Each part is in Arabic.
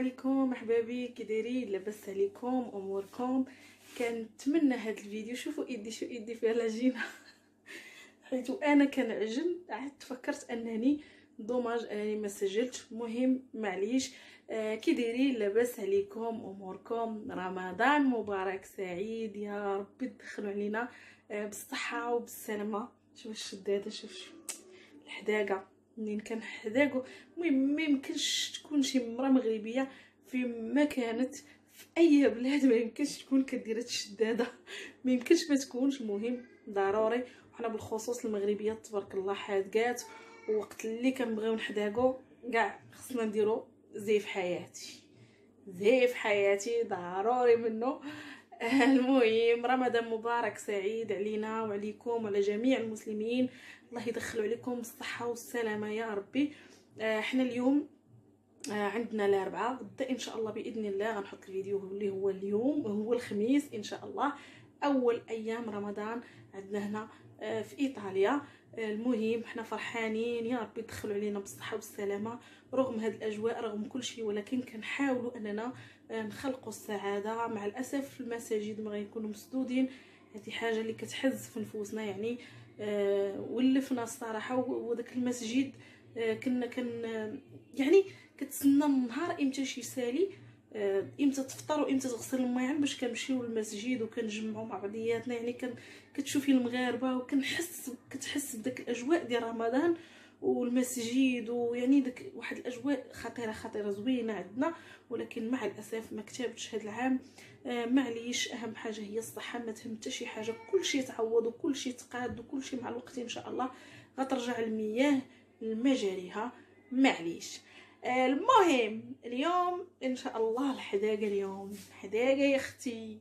عليكم أحبابي كي دايرين لاباس عليكم أموركم. كنتمنى هذا الفيديو شوفوا يدي شو يدي فيها العجينه حيت أنا كنعجن عاد تفكرت أنني dommage أنني ما سجلت مهم معليش. آه كي دايرين لاباس عليكم أموركم. رمضان مبارك سعيد يا ربي تدخلوا علينا. آه بالصحة وبالسلامة. شوف الشدادة شوف الحداقة. منين كان حداقو المهم ما يمكنش تكون شي مرا مغربية في ما كانت في أي بلاد ما يمكنش تكون كدير الشدادة. ما يمكنش ما تكونش مهم ضروري. وحنا بالخصوص المغربيات تبارك الله حادقات. وقت اللي كنبغيو نحداقو كاع خصنا نديرو زي في حياتي. زي في حياتي ضروري منه المهم رمضان مبارك سعيد علينا وعليكم وعلى جميع المسلمين. الله يدخلوا عليكم بالصحة والسلامة يا ربي. آه، حنا اليوم آه، عندنا الأربعاء. غدا إن شاء الله بإذن الله غنحط الفيديو اللي هو اليوم هو الخميس إن شاء الله. أول أيام رمضان عندنا هنا آه، في إيطاليا. المهم حنا فرحانين يا ربي يدخلوا علينا بالصحة والسلامة. رغم هاد الأجواء رغم كل شيء ولكن كنحاولوا أننا نخلقوا السعادة. مع الأسف المساجد ما غيكونوا مسدودين. هذه حاجة اللي كتحز في نفوسنا يعني ولفنا الصراحه وداك المسجد آه كنا كن يعني كتسنى النهار إمتى شي سالي آه إمتى تفطر وامتى تغسل الميعان باش كنمشيو للمسجد وكنجمعوا مع بعضياتنا يعني كتشوفي المغاربة وكنحس كتحس بداك الأجواء ديال رمضان والمسجد ويعني داك واحد الأجواء خطيرة خطيرة زوينة عندنا ولكن مع الأسف ما كتبتش هذا العام. آه معليش أهم حاجة هي الصحة ما تهم حتى شي حاجة. كلشي تعوض وكلشي تقاد وكلشي مع الوقت إن شاء الله. غترجع المياه لمجاريها. معليش. آه المهم اليوم إن شاء الله الحداقة اليوم. الحداقة يا أختي.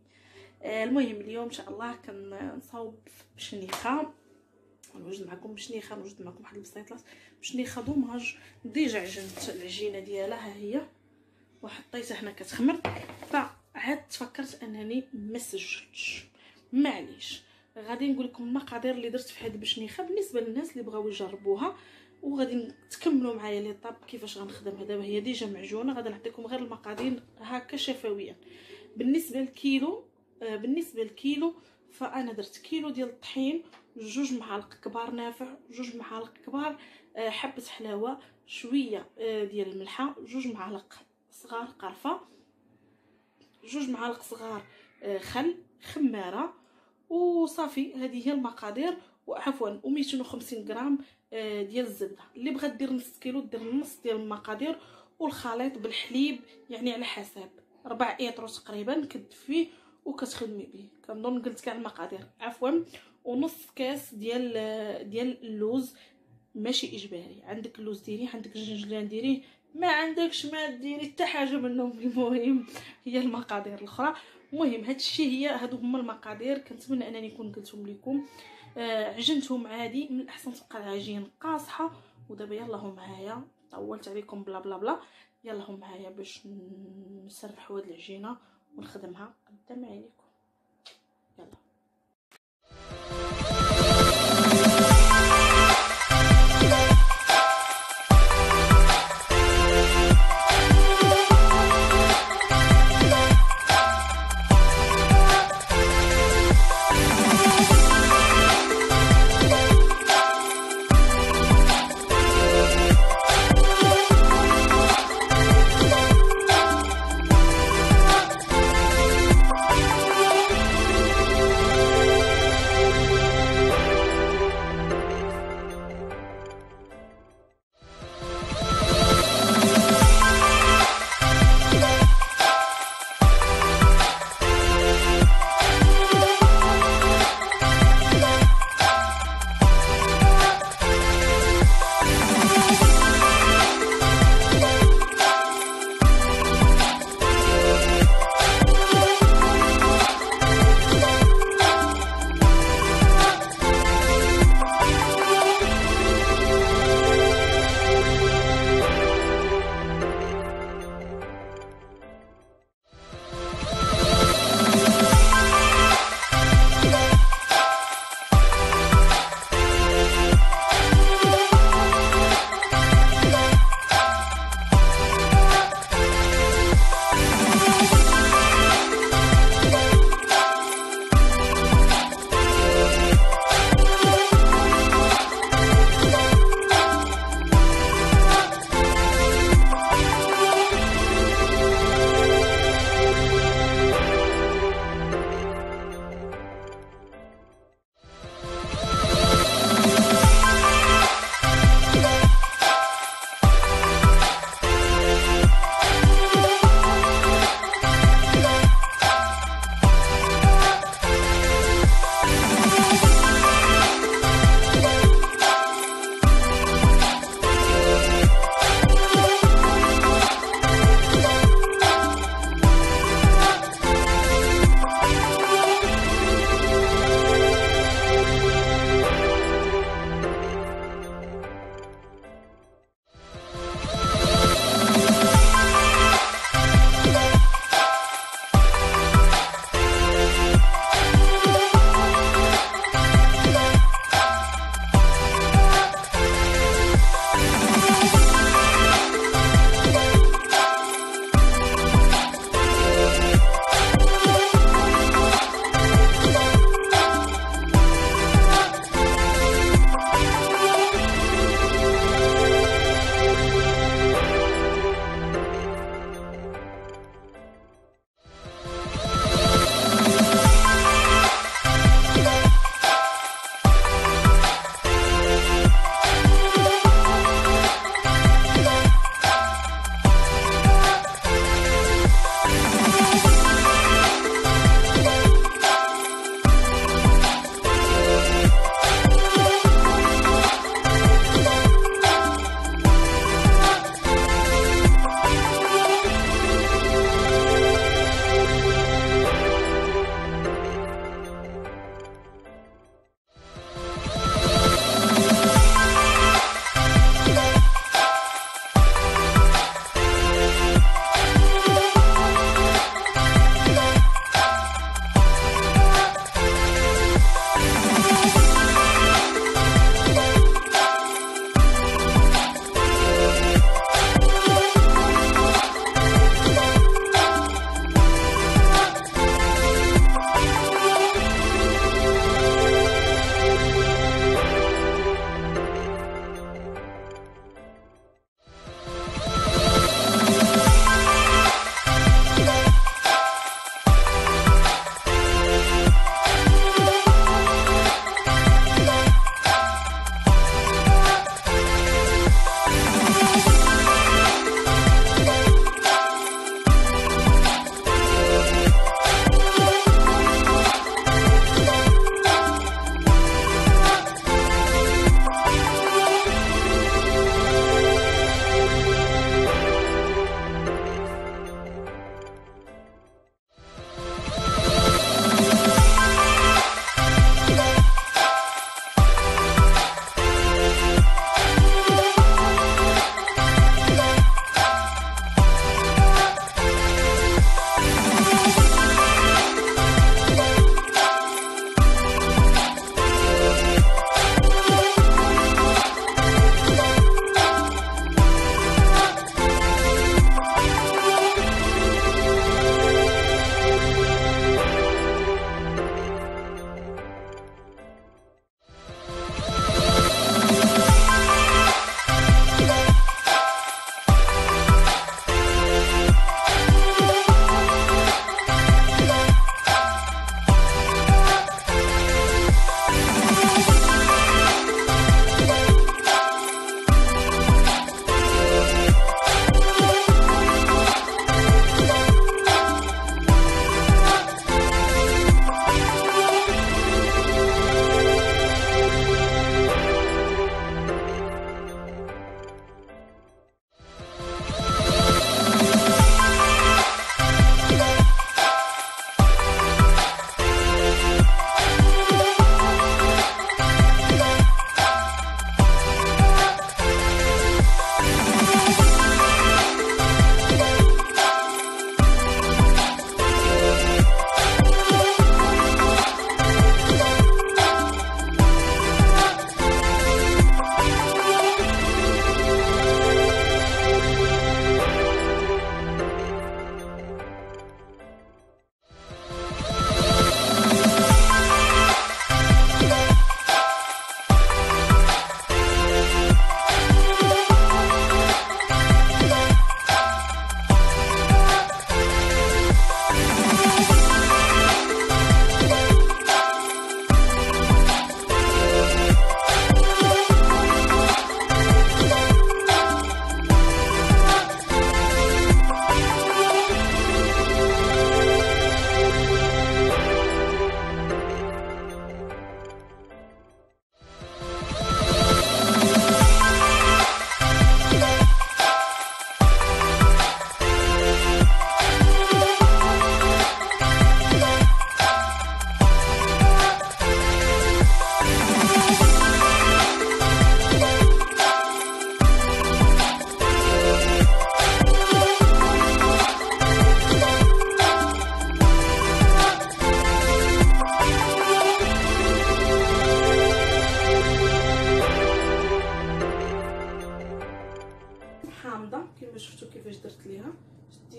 آه المهم اليوم إن شاء الله كنصاوب بشنيخة. نوجد معكم بشنيخة نوجد معكم واحد البسيطات بشنيخة دوماج. ديجا عجنت العجينة ديالها ها هي. وحطيتها هنا كتخمر. فعاد تفكرت أنني ما سجلتش معليش. غادي نقول لكم المقادير اللي درت في هذه البشنيخه بالنسبة للناس اللي بغاو يجربوها وغادي تكملوا معايا les étapes كيفاش غنخدمها دابا هي déjà معجونة غادي نعطيكم غير المقادير هكا شفويا. بالنسبة للكيلو آه بالنسبة للكيلو فأنا درت كيلو ديال الطحين جوج معالق كبار نافع جوج معالق كبار آه حبة حلاوة شوية آه ديال الملحة جوج معالق صغار قرفة. جوج معالق صغار آه خل خمارة وصافي. هذه هي المقادير. وعفوا و250 غرام ديال الزبدة. اللي بغات دير نص كيلو دير نص ديال المقادير. والخليط بالحليب يعني على حساب. ربع ايطرو تقريبا كدفيه وكتخدمي به. كنظن قلت كاع المقادير. عفوا. ونص كاس ديال ديال اللوز. ماشي إجباري. عندك اللوز ديريه عندك الجنجلان ديريه. ما عندكش ما ديري حتى حاجة منهم. المهم هي المقادير الأخرى. المهم هادشي هي هادو هما المقادير. كنتمنى أنني نكون قلتهم لكم آه عجنتهم عادي. من الأحسن تبقى العجين قاصحة. ودابا يلا معايا. طولت عليكم بلا بلا بلا. يلا معايا باش نسرحوا هاد العجينة ونخدمها قدام عينيكم. يلا.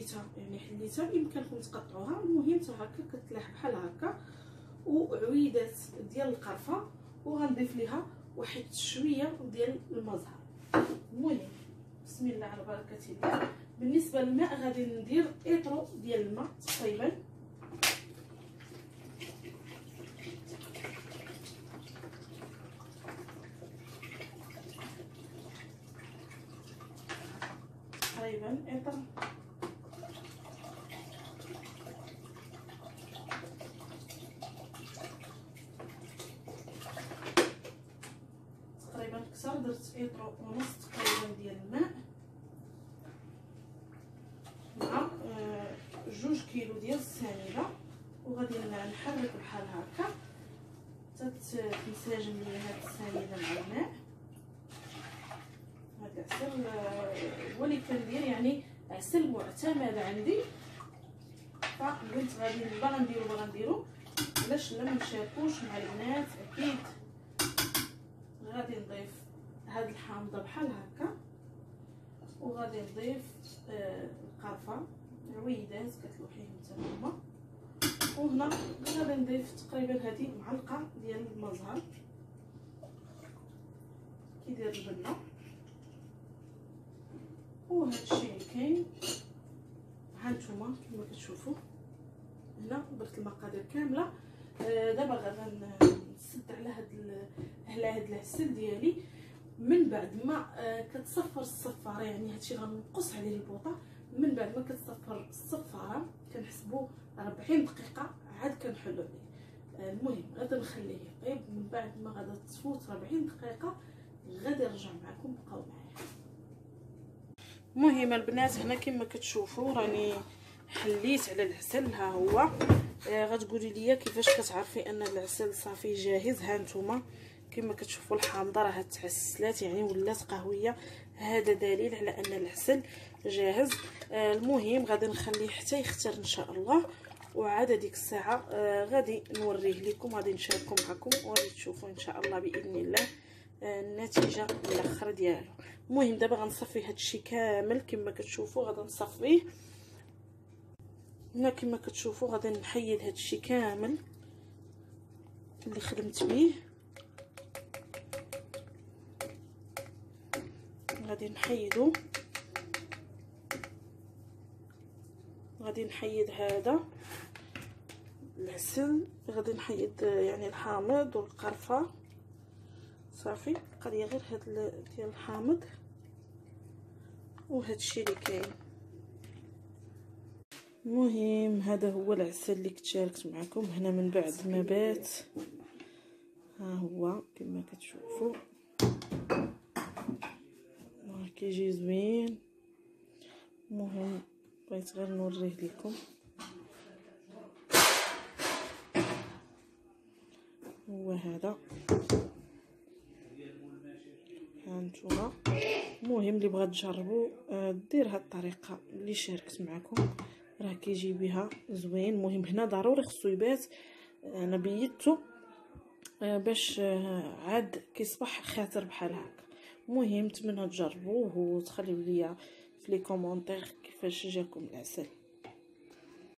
شديتها يعني حليتها يمكنكم تقطعوها المهم حتى هكا كتلاح بحال هكا وعويدات ديال القرفة وغنضيف ليها واحد شوية ديال المزهر. المهم بسم الله على بركه الله. بالنسبة للماء غادي ندير ايطرو ديال الماء تقريبا. تقريبا ايطر تقريبا ايطرو ونص تقريبا ديال الماء. مع آه، جوج كيلو ديال السنيده وغادي نحرك بحال هكا. حتى تنسجم لي هاد السنيده مع الماء. هاد العسل آه، هو اللي كندير يعني عسل معتمد عندي. فقلت غادي باغا نديرو باغا نديرو. علاش لا منشاركوش مع البنات أكيد. غادي نضيف هاد الحامضه بحال هكا وغادي نضيف آه القرفه عويدات كتلوحيهم نتاما وهنا غادي نضيف تقريبا هذه معلقة ديال المزهر. كيدير البنة. اللي كاين هانتوما كما كتشوفوا. هنا درت المقادير كاملة. آه دابا غادا نسد على هاد على هاد العسل ديالي. من بعد ما آه كتصفر الصفارة يعني هادشي غنقص عليه البوطة من بعد ما كتصفر الصفارة كنحسبوا 40 دقيقة عاد كنحلو عليه. آه المهم غادا نخليه يطيب من بعد ما غادا تفوت 40 دقيقة غادي نرجع معكم بقاو معايا. المهم البنات هنا كما كتشوفوا راني حليت على العسل ها هو. آه غتقولي لي كيفاش كتعرفي أن العسل صافي جاهز؟ ها نتوما. كما كتشوفوا الحامضة راه تعسلات يعني ولات قهوية. هذا دليل على أن العسل جاهز. آه المهم غادي نخليه حتى يختار إن شاء الله. وعاد ديك الساعة آه غادي نوريه لكم غادي نشاركو معكم. وغادي تشوفوا إن شاء الله بإذن الله آه النتيجة الآخر ديالو. المهم دابا غنصفي هادشي كامل كما كتشوفوا غادي نصفيه. هنا كما كتشوفوا غادي نحيد هادشي كامل اللي خدمت به غادي نحيدو. غادي نحيد هذا العسل غادي نحيد يعني الحامض والقرفة. صافي بقى لي غير هاد ديال الحامض وهذا الشيء اللي كاين. المهم هذا هو العسل اللي كنت شاركت معكم هنا من بعد ما بات. ها هو كما كتشوفوا. كيجي زوين المهم بغيت غير نوريه لكم هو هذا هانتوما المهم اللي بغات تجربوا دير هاد الطريقة اللي شاركت معكم راه كيجي بها زوين المهم هنا ضروري خصو يبات أنا بيتو باش عاد كيصبح خاطر بحال هكا المهم نتمنى تجربوه وتخليو ليا في لي كومونتير كيفاش جاكم العسل.